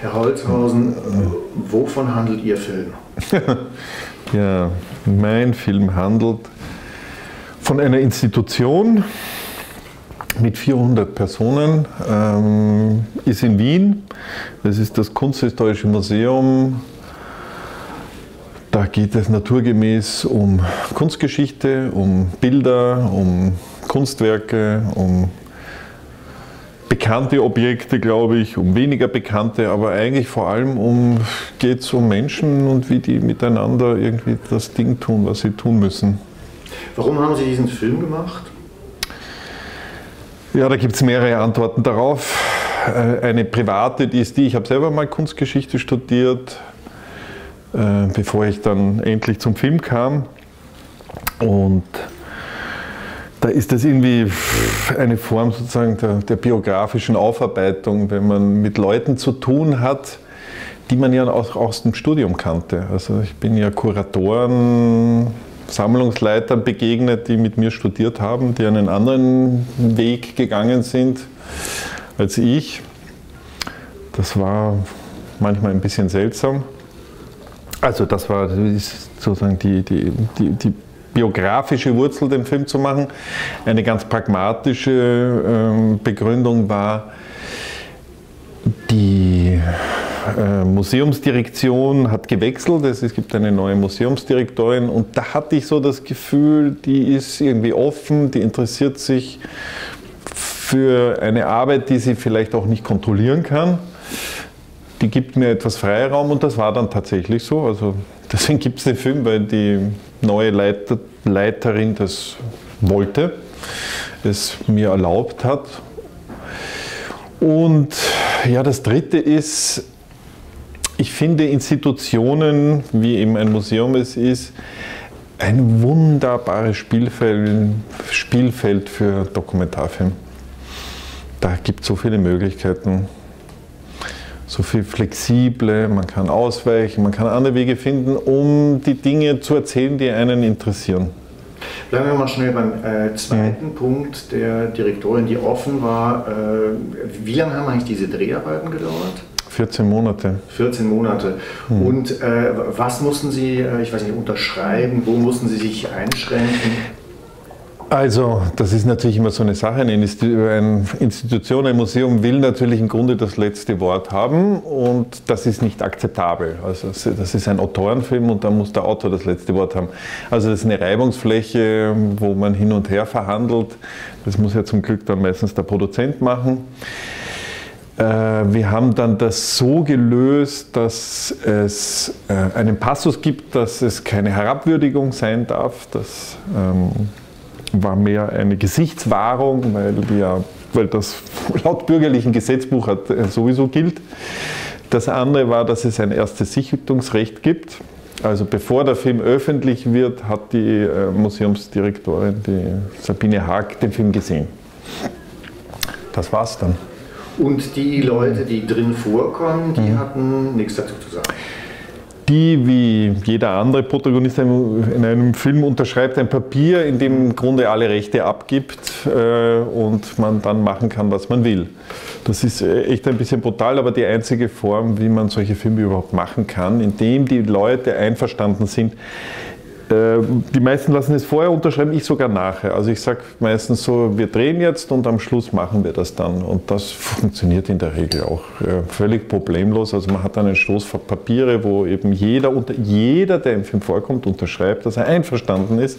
Herr Holzhausen, wovon handelt Ihr Film? ja, mein Film handelt von einer Institution mit 400 Personen, ähm, ist in Wien. Das ist das Kunsthistorische Museum. Da geht es naturgemäß um Kunstgeschichte, um Bilder, um Kunstwerke, um bekannte Objekte, glaube ich, um weniger bekannte, aber eigentlich vor allem um, geht es um Menschen und wie die miteinander irgendwie das Ding tun, was sie tun müssen. Warum haben Sie diesen Film gemacht? Ja, da gibt es mehrere Antworten darauf. Äh, eine private, die ist die, ich habe selber mal Kunstgeschichte studiert, äh, bevor ich dann endlich zum Film kam. Und da ist das irgendwie eine Form sozusagen der, der, biografischen Aufarbeitung, wenn man mit Leuten zu tun hat, die man ja auch aus dem Studium kannte. Also ich bin ja Kuratoren, Sammlungsleitern begegnet, die mit mir studiert haben, die einen anderen Weg gegangen sind als ich. Das war manchmal ein bisschen seltsam. Also das war sozusagen die, die, die, die biografische Wurzel, den Film zu machen. Eine ganz pragmatische ähm, Begründung war, die äh, Museumsdirektion hat gewechselt, es gibt eine neue Museumsdirektorin und da hatte ich so das Gefühl, die ist irgendwie offen, die interessiert sich für eine Arbeit, die sie vielleicht auch nicht kontrollieren kann. Die gibt mir etwas Freiraum und das war dann tatsächlich so. Also deswegen gibt es den Film, weil die neue Leiter, Leiterin das wollte, es mir erlaubt hat. Und ja, das Dritte ist, ich finde Institutionen, wie eben ein Museum es ist, ein wunderbares Spielfeld, Spielfeld für Dokumentarfilm. Da gibt es so viele Möglichkeiten so viel flexible, man kann ausweichen, man kann andere Wege finden, um die Dinge zu erzählen, die einen interessieren. Bleiben wir mal schnell beim äh, zweiten mhm. Punkt der Direktorin, die offen war. Äh, wie lange haben eigentlich diese Dreharbeiten gedauert? 14 Monate. 14 Monate. Mhm. Und äh, was mussten Sie, äh, ich weiß nicht, unterschreiben? Wo mussten Sie sich einschränken? Also, das ist natürlich immer so eine Sache. Eine Institution, ein Museum will natürlich im Grunde das letzte Wort haben und das ist nicht akzeptabel. Also, das ist ein Autorenfilm und da muss der Autor das letzte Wort haben. Also, das ist eine Reibungsfläche, wo man hin und her verhandelt. Das muss ja zum Glück dann meistens der Produzent machen. Äh, wir haben dann das so gelöst, dass es äh, einen Passus gibt, dass es keine Herabwürdigung sein darf, dass ähm, war mehr eine Gesichtswahrung, weil, wir, weil das laut bürgerlichen Gesetzbuch hat, äh, sowieso gilt. Das andere war, dass es ein erstes Sichtungsrecht gibt. Also bevor der Film öffentlich wird, hat die äh, Museumsdirektorin, die Sabine Haag, den Film gesehen. Das war's dann. Und die Leute, die drin vorkommen, die mhm. hatten nichts dazu zu sagen die, wie jeder andere Protagonist in einem Film, unterschreibt ein Papier, in dem im Grunde alle Rechte abgibt äh, und man dann machen kann, was man will. Das ist äh, echt ein bisschen brutal, aber die einzige Form, wie man solche Filme überhaupt machen kann, indem die Leute einverstanden sind, die meisten lassen es vorher unterschreiben, ich sogar nachher. Also ich sage meistens so, wir drehen jetzt und am Schluss machen wir das dann. Und das funktioniert in der Regel auch äh, völlig problemlos. Also man hat einen Stoß von Papiere, wo eben jeder, jeder, der im Film vorkommt, unterschreibt, dass er einverstanden ist,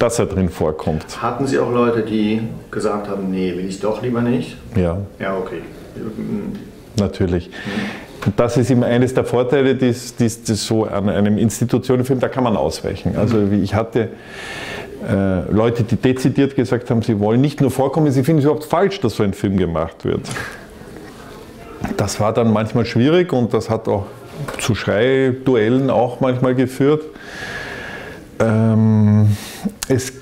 dass er drin vorkommt. Hatten Sie auch Leute, die gesagt haben, nee, will ich doch lieber nicht? Ja. Ja, okay. Natürlich. Mhm. Das ist immer eines der Vorteile, die so an einem Institutionenfilm, da kann man ausweichen. Also mhm. ich hatte äh, Leute, die dezidiert gesagt haben, sie wollen nicht nur vorkommen, sie finden es überhaupt falsch, dass so ein Film gemacht wird. Das war dann manchmal schwierig und das hat auch zu Schreiduellen auch manchmal geführt. Ähm, es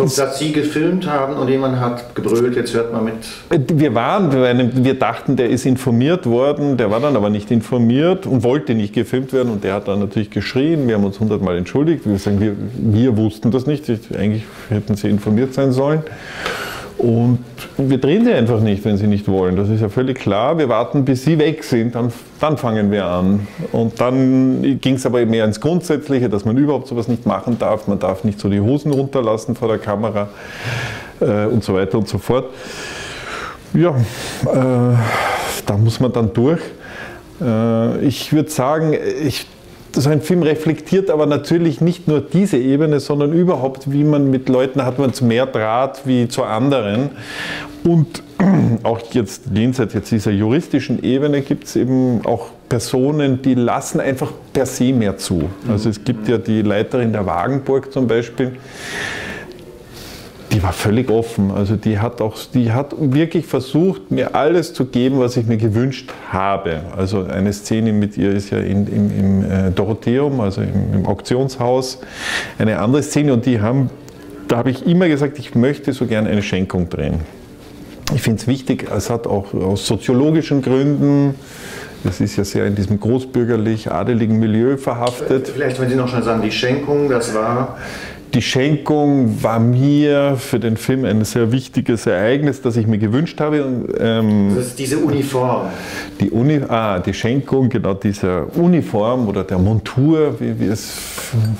also, dass Sie gefilmt haben und jemand hat gebrüllt, jetzt hört man mit. Äh, wir waren, wir dachten, der ist informiert worden, der war dann aber nicht informiert und wollte nicht gefilmt werden und der hat dann natürlich geschrien. Wir haben uns hundertmal entschuldigt. Wir sagen, wir, wir wussten das nicht. Eigentlich hätten Sie informiert sein sollen. Und wir drehen sie einfach nicht, wenn sie nicht wollen. Das ist ja völlig klar. Wir warten, bis sie weg sind, dann, dann fangen wir an. Und dann ging es aber mehr ins Grundsätzliche, dass man überhaupt sowas nicht machen darf. Man darf nicht so die Hosen runterlassen vor der Kamera äh, und so weiter und so fort. Ja, äh, da muss man dann durch. Äh, ich würde sagen, ich so ein Film reflektiert aber natürlich nicht nur diese Ebene, sondern überhaupt, wie man mit Leuten hat, man zu mehr Draht wie zu anderen. Und auch jetzt jenseits jetzt dieser juristischen Ebene gibt es eben auch Personen, die lassen einfach per se mehr zu. Also es gibt ja die Leiterin der Wagenburg zum Beispiel, die war völlig offen. Also die hat auch, die hat wirklich versucht, mir alles zu geben, was ich mir gewünscht habe. Also eine Szene mit ihr ist ja in, im, im äh, Dorotheum, also im, im, Auktionshaus, eine andere Szene und die haben, da habe ich immer gesagt, ich möchte so gerne eine Schenkung drehen. Ich finde es wichtig, es hat auch aus soziologischen Gründen, das ist ja sehr in diesem großbürgerlich-adeligen Milieu verhaftet. Vielleicht, wenn Sie noch schnell sagen, die Schenkung, das war die Schenkung war mir für den Film ein sehr wichtiges Ereignis, das ich mir gewünscht habe. Ähm, das ist diese Uniform. Die, Uni, ah, die Schenkung genau dieser Uniform oder der Montur, wie, wie es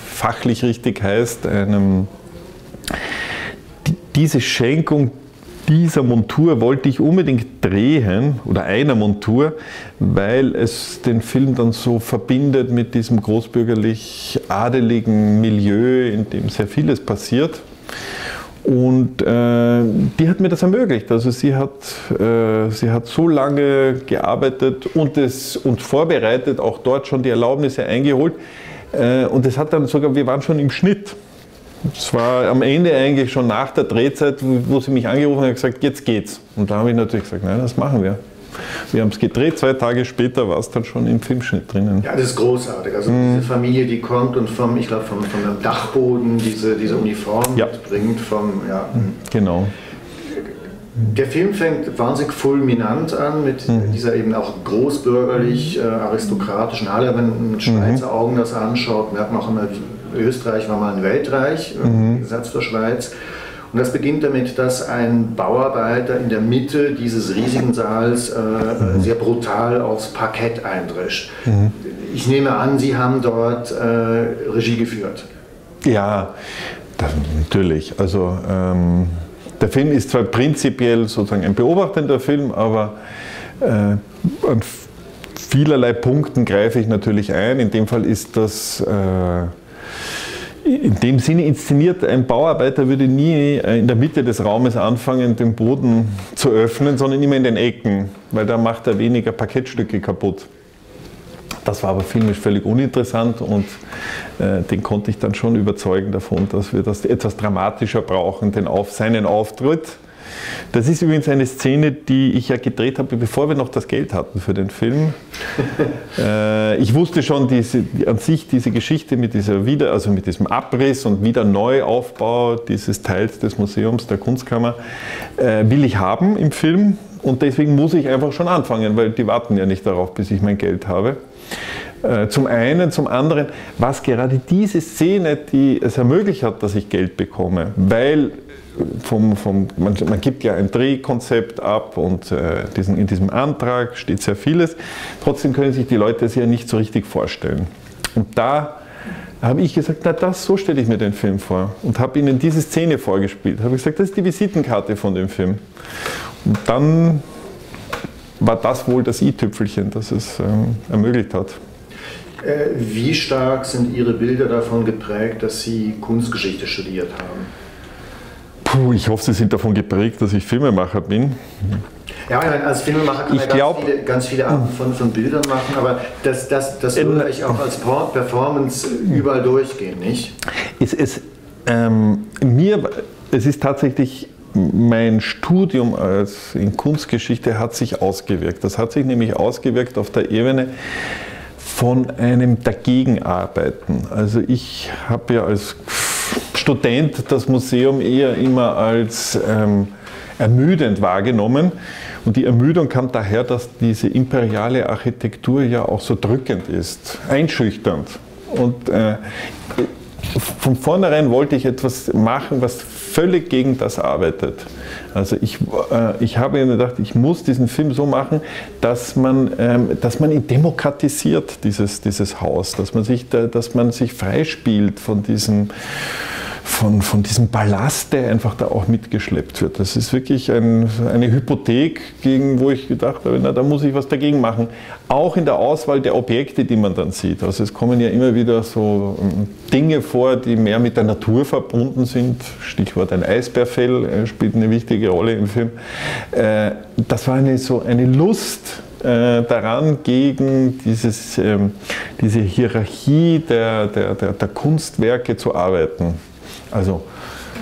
fachlich richtig heißt, einem, die, diese Schenkung dieser Montur wollte ich unbedingt drehen, oder einer Montur, weil es den Film dann so verbindet mit diesem großbürgerlich-adeligen Milieu, in dem sehr vieles passiert. Und äh, die hat mir das ermöglicht. Also sie hat, äh, sie hat so lange gearbeitet und, es, und vorbereitet, auch dort schon die Erlaubnisse eingeholt. Äh, und es hat dann sogar, wir waren schon im Schnitt. Es war am Ende eigentlich schon nach der Drehzeit, wo sie mich angerufen hat und gesagt, jetzt geht's. Und da habe ich natürlich gesagt, nein, das machen wir. Wir haben es gedreht, zwei Tage später war es dann schon im Filmschnitt drinnen. Ja, das ist großartig. Also mhm. diese Familie, die kommt und vom, ich glaube, vom, vom Dachboden diese, diese Uniform ja. mitbringt, vom, ja. Genau. Der Film fängt wahnsinnig fulminant an mit mhm. dieser eben auch großbürgerlich äh, aristokratischen Halle. Wenn man mit Schweizer mhm. Augen das anschaut, merkt man auch immer, Österreich war mal ein Weltreich, mhm. im Gegensatz zur Schweiz. Und das beginnt damit, dass ein Bauarbeiter in der Mitte dieses riesigen Saals äh, mhm. sehr brutal aufs Parkett eindrischt. Mhm. Ich nehme an, Sie haben dort äh, Regie geführt. Ja, das, natürlich. Also ähm, der Film ist zwar prinzipiell sozusagen ein beobachtender Film, aber äh, an vielerlei Punkten greife ich natürlich ein. In dem Fall ist das äh, in dem Sinne inszeniert, ein Bauarbeiter würde nie äh, in der Mitte des Raumes anfangen, den Boden zu öffnen, sondern immer in den Ecken, weil da macht er weniger Parkettstücke kaputt. Das war aber filmisch völlig uninteressant und äh, den konnte ich dann schon überzeugen davon, dass wir das etwas dramatischer brauchen, den auf, seinen Auftritt das ist übrigens eine Szene, die ich ja gedreht habe, bevor wir noch das Geld hatten für den Film. äh, ich wusste schon diese, an sich diese Geschichte mit dieser wieder, also mit diesem Abriss und wieder Neuaufbau dieses Teils des Museums der Kunstkammer äh, will ich haben im Film und deswegen muss ich einfach schon anfangen, weil die warten ja nicht darauf, bis ich mein Geld habe. Äh, zum einen, zum anderen, was gerade diese Szene, die es ermöglicht hat, dass ich Geld bekomme, weil vom, vom, man, man, gibt ja ein Drehkonzept ab und äh, diesen, in diesem Antrag steht sehr vieles. Trotzdem können sich die Leute es ja nicht so richtig vorstellen. Und da habe ich gesagt, na das, so stelle ich mir den Film vor. Und habe ihnen diese Szene vorgespielt. Habe gesagt, das ist die Visitenkarte von dem Film. Und dann war das wohl das i-Tüpfelchen, das es ähm, ermöglicht hat. Äh, wie stark sind Ihre Bilder davon geprägt, dass Sie Kunstgeschichte studiert haben? Puh, ich hoffe, Sie sind davon geprägt, dass ich Filmemacher bin. Ja, als Filmemacher kann man ganz, glaub, viele, ganz viele Arten von, von Bildern machen, aber das, das, das würde ich auch als Performance überall durchgehen, nicht? Es, es, ähm, mir, es ist tatsächlich mein Studium als in Kunstgeschichte hat sich ausgewirkt. Das hat sich nämlich ausgewirkt auf der Ebene von einem Dagegenarbeiten. Also ich habe ja als Student das Museum eher immer als ähm, ermüdend wahrgenommen. Und die Ermüdung kam daher, dass diese imperiale Architektur ja auch so drückend ist, einschüchternd. Und äh, von vornherein wollte ich etwas machen, was völlig gegen das arbeitet. Also ich, äh, ich habe gedacht, ich muss diesen Film so machen, dass man, ähm, dass man ihn demokratisiert, dieses, dieses Haus, dass man sich, da, dass man sich freispielt von diesem von, von diesem Ballast, der einfach da auch mitgeschleppt wird. Das ist wirklich ein, eine Hypothek, gegen wo ich gedacht habe, na, da muss ich was dagegen machen. Auch in der Auswahl der Objekte, die man dann sieht. Also es kommen ja immer wieder so ähm, Dinge vor, die mehr mit der Natur verbunden sind. Stichwort ein Eisbärfell äh, spielt eine wichtige Rolle im Film. Äh, das war eine, so eine Lust, äh, daran, gegen dieses, ähm, diese Hierarchie der, der, der, der Kunstwerke zu arbeiten. Also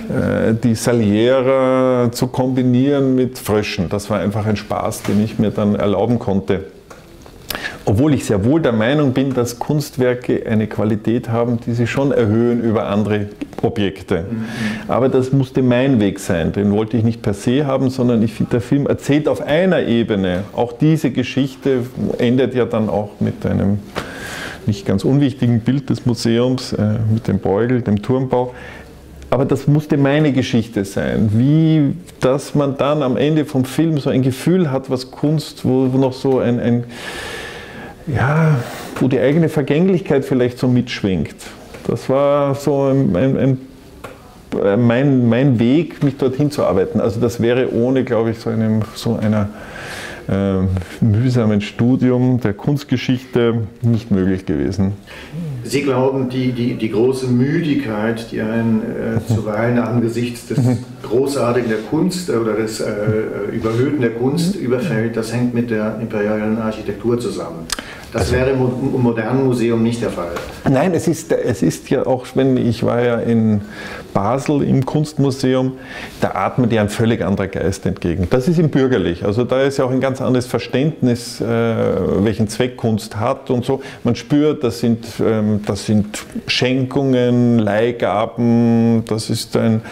äh, die Saliera zu kombinieren mit Fröschen, das war einfach ein Spaß, den ich mir dann erlauben konnte. Obwohl ich sehr wohl der Meinung bin, dass Kunstwerke eine Qualität haben, die sie schon erhöhen über andere Objekte. Mhm. Aber das musste mein Weg sein. Den wollte ich nicht per se haben, sondern ich finde, der Film erzählt auf einer Ebene. Auch diese Geschichte endet ja dann auch mit einem nicht ganz unwichtigen Bild des Museums, äh, mit dem Beugel, dem Turmbau. Aber das musste meine Geschichte sein. Wie, dass man dann am Ende vom Film so ein Gefühl hat, was Kunst, wo, noch so ein, ein, ja, wo die eigene Vergänglichkeit vielleicht so mitschwingt. Das war so ein, ein, ein mein, mein Weg, mich dorthin zu arbeiten. Also das wäre ohne, glaube ich, so, einem, so einer äh, mühsamen Studium der Kunstgeschichte nicht möglich gewesen. Sie glauben, die, die, die große Müdigkeit, die einen äh, zuweilen angesichts des mhm. Großartigen der Kunst oder des äh, Überhöhten der Kunst mhm. überfällt, das hängt mit der imperialen Architektur zusammen. Das also, wäre im modernen Museum nicht der Fall. Nein, es ist, es ist ja auch, wenn ich war ja in Basel im Kunstmuseum, da atmet ja ein völlig anderer Geist entgegen. Das ist im Bürgerlich. Also da ist ja auch ein ganz anderes Verständnis, äh, welchen Zweck Kunst hat und so. Man spürt, das sind, ähm, das sind Schenkungen, Leihgaben, das ist ein,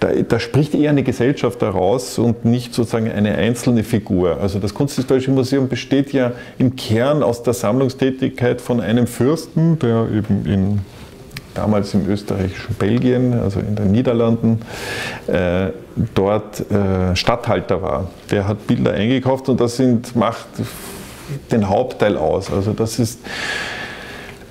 da, da spricht eher eine Gesellschaft daraus und nicht sozusagen eine einzelne Figur. Also das Kunsthistorische Museum besteht ja im Kern aus der Sammlungstätigkeit von einem Fürsten, der eben in, damals im österreichischen Belgien, also in den Niederlanden, äh, dort äh, Statthalter war. Der hat Bilder eingekauft und das sind, macht den Hauptteil aus. Also das ist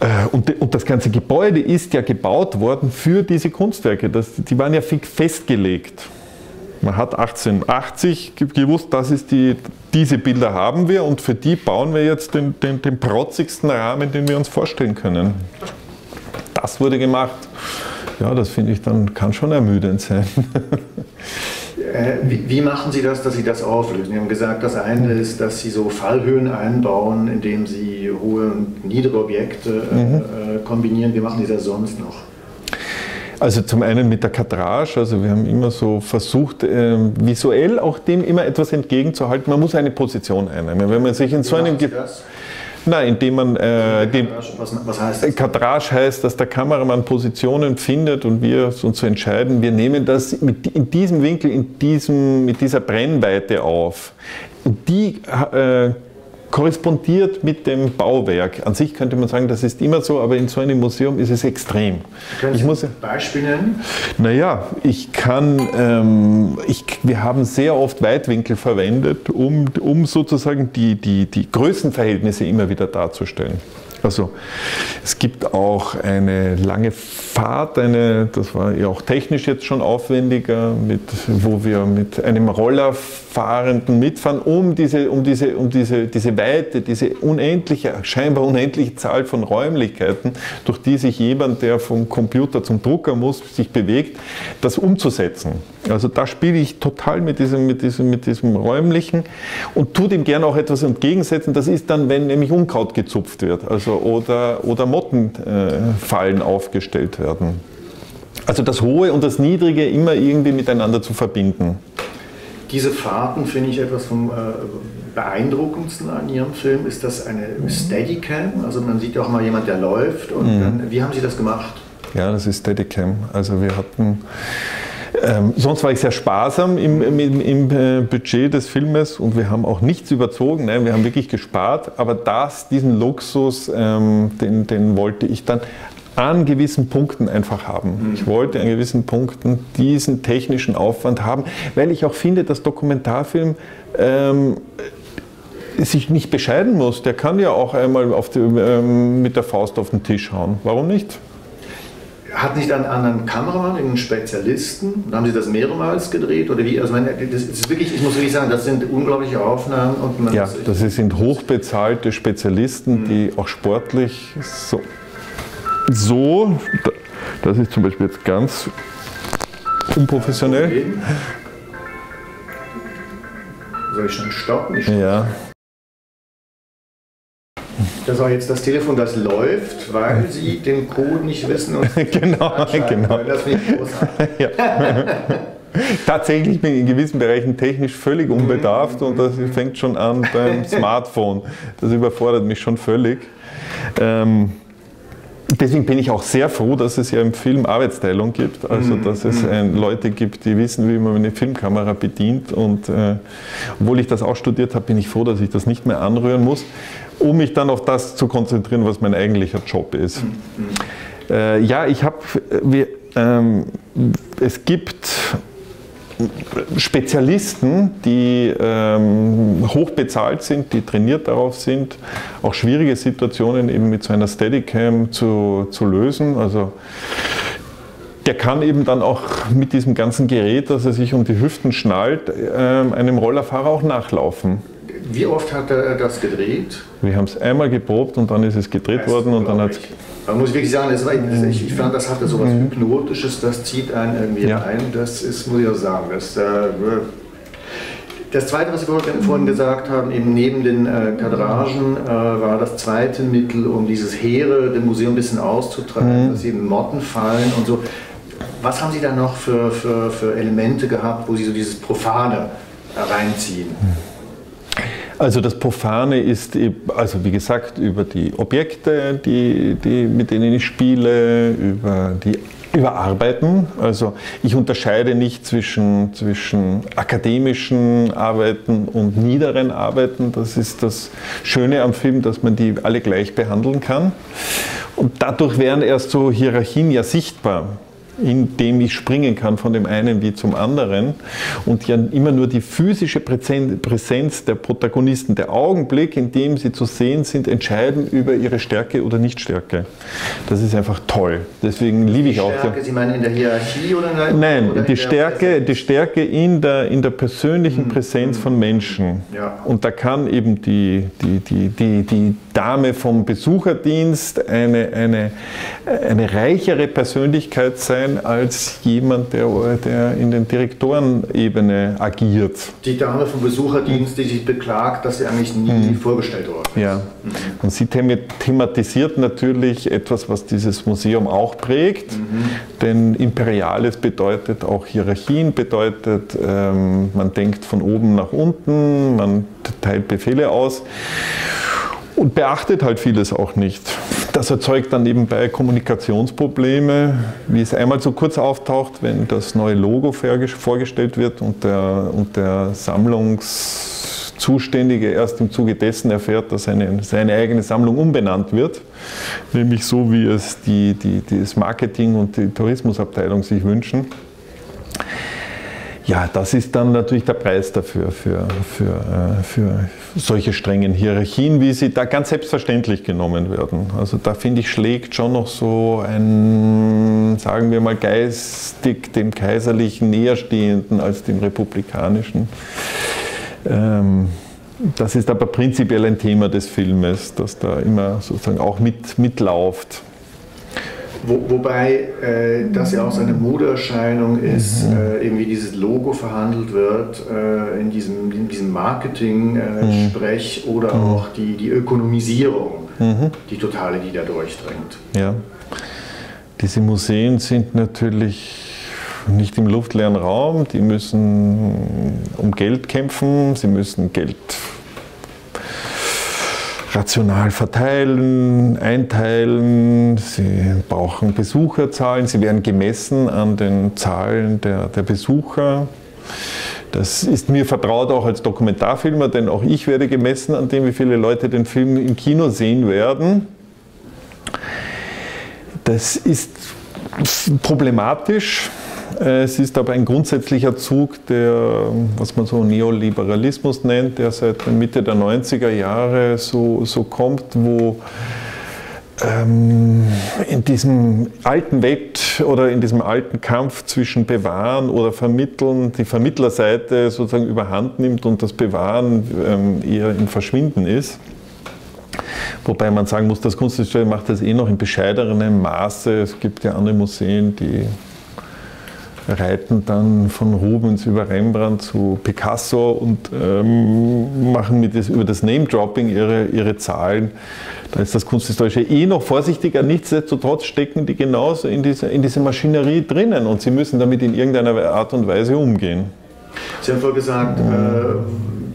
äh, und, und, das ganze Gebäude ist ja gebaut worden für diese Kunstwerke. Das, die waren ja festgelegt. Man hat 1880 gewusst, das ist die, diese Bilder haben wir und für die bauen wir jetzt den, den, den protzigsten Rahmen, den wir uns vorstellen können. Das wurde gemacht. Ja, das finde ich dann, kann schon ermüdend sein. Äh, wie, wie, machen Sie das, dass Sie das auflösen? Sie haben gesagt, das eine ist, dass Sie so Fallhöhen einbauen, indem Sie hohe und niedere Objekte äh, mhm. äh, kombinieren. Wie machen Sie das sonst noch? Also zum einen mit der Kadrage, also wir haben immer so versucht, äh, visuell auch dem immer etwas entgegenzuhalten. Man muss eine Position einnehmen. Wenn man sich in so einem... Ge Nein, indem man äh, den, was, was heißt das? Kadrage heißt, dass der Kameramann Positionen findet und wir uns so entscheiden, wir nehmen das mit, in diesem Winkel, in diesem, mit dieser Brennweite auf. Die äh, korrespondiert mit dem Bauwerk. An sich könnte man sagen, das ist immer so, aber in so einem Museum ist es extrem. Können Sie ich muss, ein Beispiel nennen? Naja, ich kann, ähm, ich, wir haben sehr oft Weitwinkel verwendet, um, um sozusagen die, die, die Größenverhältnisse immer wieder darzustellen. Also es gibt auch eine lange Fahrt, eine, das war ja auch technisch jetzt schon aufwendiger, mit, wo wir mit einem Rollerfahrenden mitfahren, um diese, um diese, um diese, diese Weite, diese unendliche, scheinbar unendliche Zahl von Räumlichkeiten, durch die sich jemand, der vom Computer zum Drucker muss, sich bewegt, das umzusetzen. Also da spiele ich total mit diesem, mit diesem, mit diesem räumlichen und tue dem gerne auch etwas entgegensetzen. Das ist dann, wenn nämlich Unkraut gezupft wird. Also oder, oder Mottenfallen aufgestellt werden. Also das Hohe und das Niedrige immer irgendwie miteinander zu verbinden. Diese Fahrten finde ich etwas vom äh, beeindruckendsten an Ihrem Film. Ist das eine Steadicam? Also man sieht auch mal jemand, der läuft. Und mhm. dann, wie haben Sie das gemacht? Ja, das ist Steadicam. Also wir hatten ähm, sonst war ich sehr sparsam im, im, im, äh, Budget des Filmes und wir haben auch nichts überzogen, nein, wir haben wirklich gespart, aber das, diesen Luxus, ähm, den, den wollte ich dann an gewissen Punkten einfach haben. Mhm. Ich wollte an gewissen Punkten diesen technischen Aufwand haben, weil ich auch finde, dass Dokumentarfilm ähm, sich nicht bescheiden muss. Der kann ja auch einmal die, ähm, mit der Faust auf den Tisch hauen. Warum nicht? Hat nicht einen anderen Kameramann, einen Spezialisten? Haben Sie das mehrmals gedreht oder wie? Also meine, das ist wirklich, ich muss wirklich sagen, das sind unglaubliche Aufnahmen. Und ja, das sind hochbezahlte Spezialisten, mhm. die auch sportlich so, so, das ist zum Beispiel jetzt ganz unprofessionell. Soll ich schon stoppen? Ich ja. Das war jetzt das Telefon, das läuft, weil Sie den Code nicht wissen. Und genau, genau. Das finde ich großartig. ja. Tatsächlich bin ich in gewissen Bereichen technisch völlig unbedarft und das fängt schon an beim Smartphone. Das überfordert mich schon völlig. Ähm, Deswegen bin ich auch sehr froh, dass es ja im Film Arbeitsteilung gibt, also mhm. dass es äh, Leute gibt, die wissen, wie man eine Filmkamera bedient. Und äh, obwohl ich das auch studiert habe, bin ich froh, dass ich das nicht mehr anrühren muss, um mich dann auf das zu konzentrieren, was mein eigentlicher Job ist. Mhm. Äh, ja, ich habe, ähm, es gibt Spezialisten, die ähm, hoch bezahlt sind, die trainiert darauf sind, auch schwierige Situationen eben mit so einer Steadicam zu, zu lösen. Also der kann eben dann auch mit diesem ganzen Gerät, das er sich um die Hüften schnallt, äh, einem Rollerfahrer auch nachlaufen. Wie oft hat er das gedreht? Wir haben es einmal geprobt und dann ist es gedreht das worden und dann hat es da muss ich wirklich sagen, war, ich, ich fand, das hatte so etwas mhm. Hypnotisches, das zieht einen irgendwie ja. ein. Das ist, muss ich auch sagen, das, äh, das Zweite, was Sie vorhin gesagt haben, eben neben den äh, Kadragen, äh, war das zweite Mittel, um dieses Heere dem Museum ein bisschen auszutreiben, mhm. dass eben Motten fallen und so. Was haben Sie da noch für, für, für Elemente gehabt, wo Sie so dieses Profane reinziehen? Mhm. Also das Profane ist, also wie gesagt, über die Objekte, die, die, mit denen ich spiele, über die über Arbeiten. Also ich unterscheide nicht zwischen, zwischen akademischen Arbeiten und niederen Arbeiten. Das ist das Schöne am Film, dass man die alle gleich behandeln kann. Und dadurch werden erst so Hierarchien ja sichtbar in dem ich springen kann von dem einen wie zum anderen und ja immer nur die physische Präsenz der Protagonisten, der Augenblick, in dem sie zu sehen sind, entscheiden über ihre Stärke oder Nichtstärke. Das ist einfach toll. Deswegen liebe ich auch. Stärke, Sie meinen in der Hierarchie oder in Nein, oder die, Stärke, die Stärke in der, in der persönlichen mhm. Präsenz von Menschen. Ja. Und da kann eben die, die, die, die, die Dame vom Besucherdienst eine, eine, eine reichere Persönlichkeit sein als jemand, der, der in den Direktorenebene agiert. Die Dame vom Besucherdienst, die sich beklagt, dass sie eigentlich nie mhm. vorgestellt worden ist. Ja. Mhm. Und sie thematisiert natürlich etwas, was dieses Museum auch prägt, mhm. denn Imperiales bedeutet auch Hierarchien, bedeutet, ähm, man denkt von oben nach unten, man teilt Befehle aus und beachtet halt vieles auch nicht. Das erzeugt dann nebenbei Kommunikationsprobleme, wie es einmal so kurz auftaucht, wenn das neue Logo vorgestellt wird und der, und der Sammlungszuständige erst im Zuge dessen erfährt, dass seine, seine eigene Sammlung umbenannt wird, nämlich so wie es die, die, das Marketing und die Tourismusabteilung sich wünschen. Ja, das ist dann natürlich der Preis dafür, für, für, äh, für solche strengen Hierarchien, wie sie da ganz selbstverständlich genommen werden. Also da finde ich, schlägt schon noch so ein, sagen wir mal, geistig dem Kaiserlichen näherstehenden als dem Republikanischen. Ähm, das ist aber prinzipiell ein Thema des Filmes, dass da immer sozusagen auch mit, mitläuft. Wo, wobei äh, das ja auch so eine Modeerscheinung ist, mhm. äh, irgendwie dieses Logo verhandelt wird äh, in diesem, in diesem Marketing-Sprech mhm. oder mhm. auch die, die Ökonomisierung, mhm. die totale, die da durchdringt. Ja. Diese Museen sind natürlich nicht im luftleeren Raum, die müssen um Geld kämpfen, sie müssen Geld rational verteilen, einteilen. Sie brauchen Besucherzahlen. Sie werden gemessen an den Zahlen der, der Besucher. Das ist mir vertraut auch als Dokumentarfilmer, denn auch ich werde gemessen an dem, wie viele Leute den Film im Kino sehen werden. Das ist problematisch. Es ist aber ein grundsätzlicher Zug, der, was man so Neoliberalismus nennt, der seit Mitte der 90er Jahre so, so kommt, wo ähm, in diesem alten Wett oder in diesem alten Kampf zwischen Bewahren oder Vermitteln die Vermittlerseite sozusagen überhand nimmt und das Bewahren ähm, eher im Verschwinden ist. Wobei man sagen muss, das Kunsthistorie macht das eh noch in bescheidenem Maße. Es gibt ja andere Museen, die reiten dann von Rubens über Rembrandt zu Picasso und ähm, machen mit das, über das Name-Dropping ihre, ihre Zahlen. Da ist das Kunsthistorische eh noch vorsichtiger. Nichtsdestotrotz stecken die genauso in dieser, in dieser Maschinerie drinnen und sie müssen damit in irgendeiner Art und Weise umgehen. Sie haben vorhin gesagt, äh,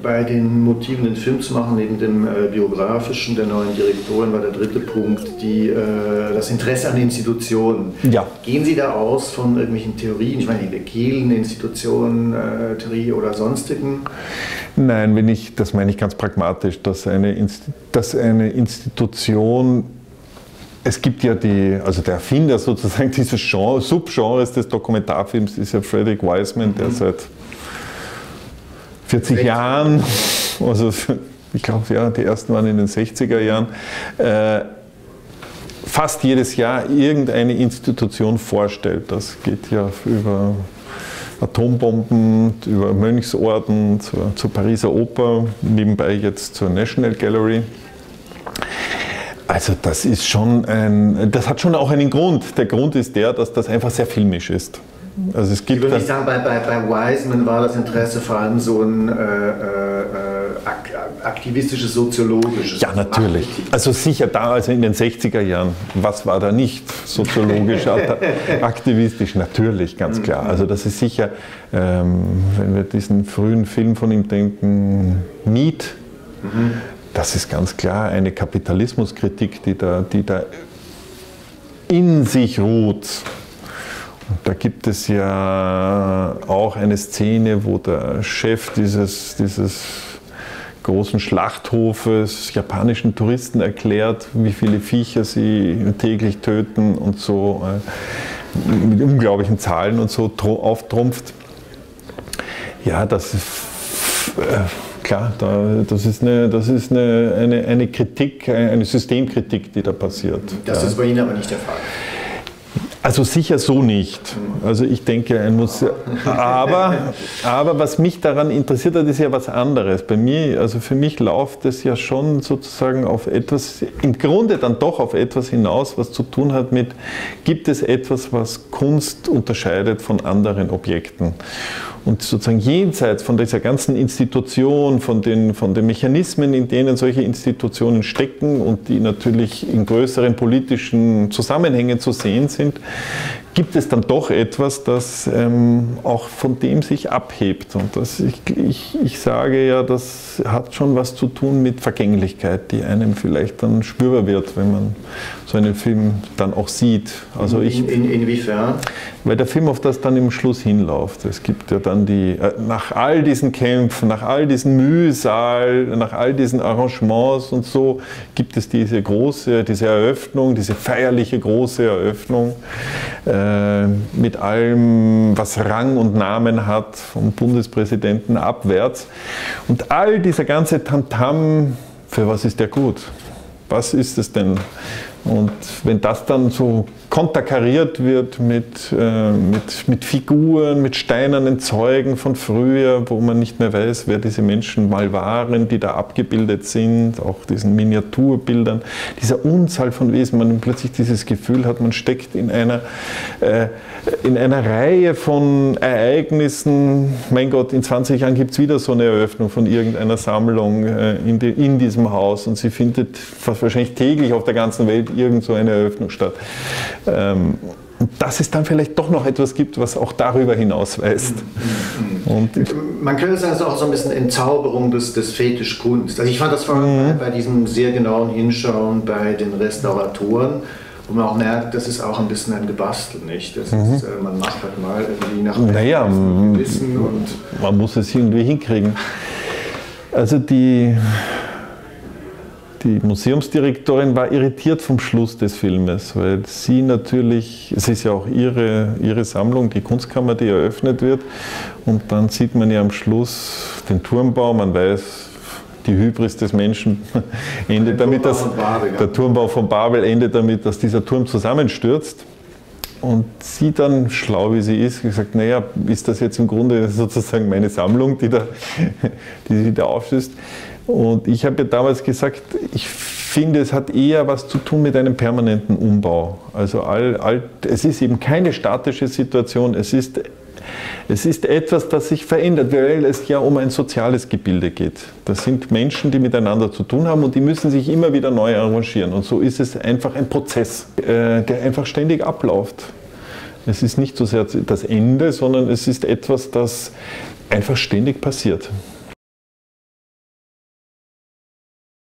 bei den Motiven, den Film zu machen, neben dem äh, biografischen der neuen Direktorin, war der dritte Punkt die, äh, das Interesse an Institutionen. Ja. Gehen Sie da aus von irgendwelchen Theorien, ich meine, die Kehlen, Institutionen, äh, Theorie oder sonstigen? Nein, wenn ich, das meine ich ganz pragmatisch, dass eine, Inst dass eine Institution es gibt ja die, also der Erfinder sozusagen dieses Genre, Subgenres des Dokumentarfilms ist ja Frederick Wiseman, der mhm. seit 40 Jahren, also ich glaube, ja, die ersten waren in den 60er Jahren, äh, fast jedes Jahr irgendeine Institution vorstellt. Das geht ja über Atombomben, über Mönchsorden, zur, zur Pariser Oper, nebenbei jetzt zur National Gallery. Also das ist schon ein, das hat schon auch einen Grund. Der Grund ist der, dass das einfach sehr filmisch ist. Also es gibt ich würde nicht sagen, bei, bei, bei Wiseman war das Interesse vor allem so ein äh, äh, aktivistisches, soziologisches. Ja, natürlich. Also sicher da, also in den 60er Jahren, was war da nicht soziologisch, aktivistisch? Natürlich, ganz mhm. klar. Also das ist sicher, ähm, wenn wir diesen frühen Film von ihm denken, Need, mhm. das ist ganz klar eine Kapitalismuskritik, die da, die da in sich ruht. Da gibt es ja auch eine Szene, wo der Chef dieses, dieses großen Schlachthofes japanischen Touristen erklärt, wie viele Viecher sie täglich töten und so äh, mit unglaublichen Zahlen und so auftrumpft. Ja, das ist äh, klar, da, das ist, eine, das ist eine, eine, eine Kritik, eine Systemkritik, die da passiert. Das ist bei Ihnen aber nicht der Fall. Also sicher so nicht. Also ich denke, ein Museum. Aber, aber was mich daran interessiert hat, ist ja was anderes. Bei mir, also für mich läuft es ja schon sozusagen auf etwas, im Grunde dann doch auf etwas hinaus, was zu tun hat mit, gibt es etwas, was Kunst unterscheidet von anderen Objekten? Und sozusagen jenseits von dieser ganzen Institution, von den, von den Mechanismen, in denen solche Institutionen stecken und die natürlich in größeren politischen Zusammenhängen zu sehen sind, gibt es dann doch etwas, das ähm, auch von dem sich abhebt. Und das, ich, ich, ich sage ja, das hat schon was zu tun mit Vergänglichkeit, die einem vielleicht dann spürbar wird, wenn man so einen Film dann auch sieht. Also ich, in, in, inwiefern? Weil der Film auf das dann im Schluss hinläuft. Es gibt ja dann die, äh, nach all diesen Kämpfen, nach all diesen Mühsal, nach all diesen Arrangements und so, gibt es diese große, diese Eröffnung, diese feierliche große Eröffnung. Äh, äh, mit allem, was Rang und Namen hat, vom Bundespräsidenten abwärts. Und all dieser ganze Tamtam, für was ist der gut? Was ist es denn? Und wenn das dann so konterkariert wird mit, äh, mit, mit Figuren, mit steinernen Zeugen von früher, wo man nicht mehr weiß, wer diese Menschen mal waren, die da abgebildet sind, auch diesen Miniaturbildern, dieser Unzahl von Wesen, man plötzlich dieses Gefühl hat, man steckt in einer, äh, in einer Reihe von Ereignissen. Mein Gott, in 20 Jahren gibt es wieder so eine Eröffnung von irgendeiner Sammlung äh, in, die, in diesem Haus und sie findet fast wahrscheinlich täglich auf der ganzen Welt irgend so eine Eröffnung statt. Ähm, dass es dann vielleicht doch noch etwas gibt, was auch darüber hinaus weist. Und Man könnte sagen, es ist auch so ein bisschen Entzauberung des, des Fetischkunst. Also ich fand das vor allem mhm. bei diesem sehr genauen Hinschauen bei den Restauratoren, wo man auch merkt, das ist auch ein bisschen ein Gebastel, nicht? Das mhm. ist, äh, man macht halt mal irgendwie nach naja, Wissen und man muss es irgendwie hinkriegen. Also die Die Museumsdirektorin war irritiert vom Schluss des Filmes, weil sie natürlich, es ist ja auch ihre, ihre Sammlung, die Kunstkammer, die eröffnet wird, und dann sieht man ja am Schluss den Turmbau, man weiß, die Hybris des Menschen endet damit, dass der Turmbau von Babel endet damit, dass dieser Turm zusammenstürzt. Und sie dann, schlau wie sie ist, gesagt, naja, ist das jetzt im Grunde sozusagen meine Sammlung, die da, die sie da aufstößt. Und ich habe ja damals gesagt, ich finde, es hat eher was zu tun mit einem permanenten Umbau. Also all, all, es ist eben keine statische Situation, es ist, es ist etwas, das sich verändert, weil es ja um ein soziales Gebilde geht. Das sind Menschen, die miteinander zu tun haben und die müssen sich immer wieder neu arrangieren. Und so ist es einfach ein Prozess, äh, der einfach ständig abläuft. Es ist nicht so sehr das Ende, sondern es ist etwas, das einfach ständig passiert.